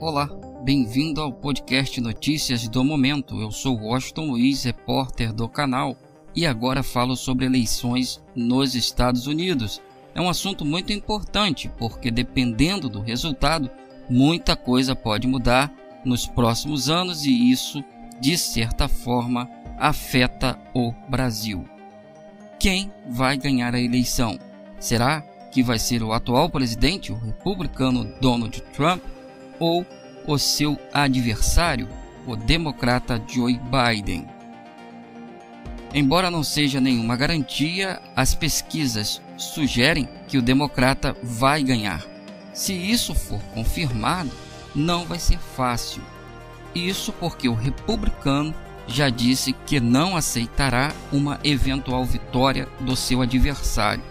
Olá, bem-vindo ao podcast Notícias do Momento. Eu sou Washington Luiz, repórter do canal, e agora falo sobre eleições nos Estados Unidos. É um assunto muito importante porque, dependendo do resultado, muita coisa pode mudar nos próximos anos e isso, de certa forma, afeta o Brasil. Quem vai ganhar a eleição? Será que vai ser o atual presidente, o republicano Donald Trump? ou o seu adversário, o democrata Joe Biden. Embora não seja nenhuma garantia, as pesquisas sugerem que o democrata vai ganhar. Se isso for confirmado, não vai ser fácil. Isso porque o republicano já disse que não aceitará uma eventual vitória do seu adversário.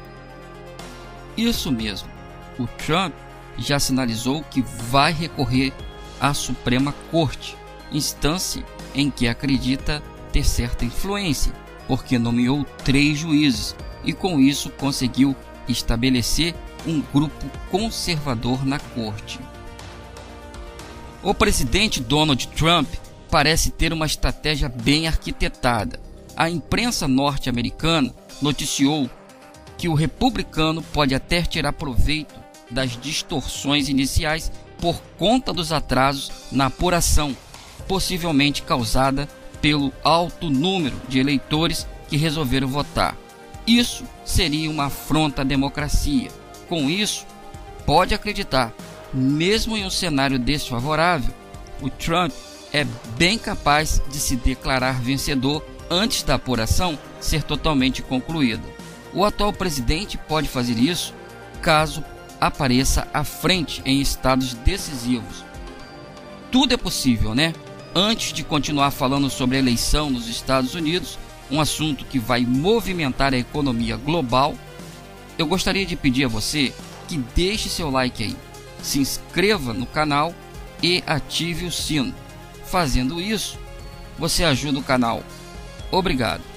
Isso mesmo, o Trump já sinalizou que vai recorrer à Suprema Corte, instância em que acredita ter certa influência, porque nomeou três juízes e com isso conseguiu estabelecer um grupo conservador na corte. O presidente Donald Trump parece ter uma estratégia bem arquitetada. A imprensa norte-americana noticiou que o republicano pode até tirar proveito das distorções iniciais por conta dos atrasos na apuração, possivelmente causada pelo alto número de eleitores que resolveram votar. Isso seria uma afronta à democracia. Com isso, pode acreditar, mesmo em um cenário desfavorável, o Trump é bem capaz de se declarar vencedor antes da apuração ser totalmente concluída. O atual presidente pode fazer isso caso apareça à frente em estados decisivos. Tudo é possível, né? Antes de continuar falando sobre a eleição nos Estados Unidos, um assunto que vai movimentar a economia global, eu gostaria de pedir a você que deixe seu like aí, se inscreva no canal e ative o sino. Fazendo isso, você ajuda o canal. Obrigado.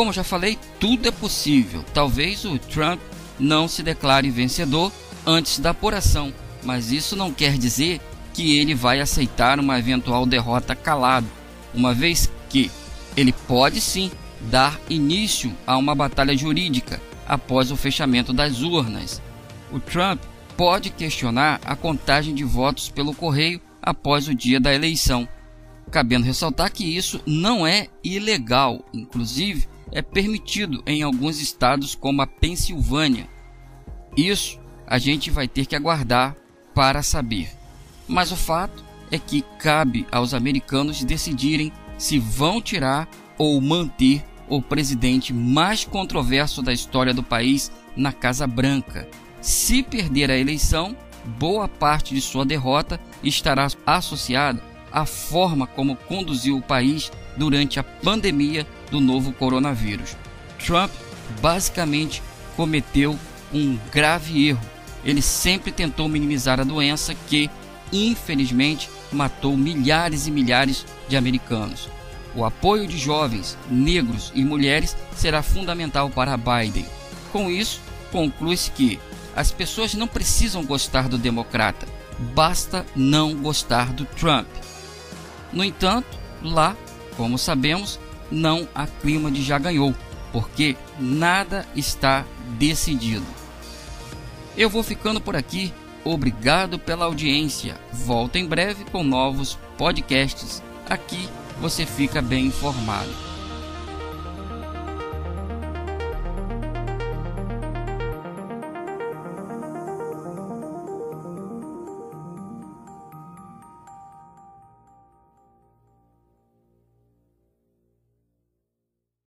Como já falei, tudo é possível. Talvez o Trump não se declare vencedor antes da apuração, mas isso não quer dizer que ele vai aceitar uma eventual derrota calado, uma vez que ele pode sim dar início a uma batalha jurídica após o fechamento das urnas. O Trump pode questionar a contagem de votos pelo correio após o dia da eleição, cabendo ressaltar que isso não é ilegal, inclusive é permitido em alguns estados como a Pensilvânia. Isso a gente vai ter que aguardar para saber. Mas o fato é que cabe aos americanos decidirem se vão tirar ou manter o presidente mais controverso da história do país na Casa Branca. Se perder a eleição, boa parte de sua derrota estará associada à forma como conduziu o país durante a pandemia do novo coronavírus. Trump basicamente cometeu um grave erro. Ele sempre tentou minimizar a doença que, infelizmente, matou milhares e milhares de americanos. O apoio de jovens, negros e mulheres será fundamental para Biden. Com isso, conclui-se que as pessoas não precisam gostar do democrata, basta não gostar do Trump. No entanto, lá, como sabemos, não há clima de já ganhou, porque nada está decidido. Eu vou ficando por aqui. Obrigado pela audiência. Volto em breve com novos podcasts. Aqui você fica bem informado.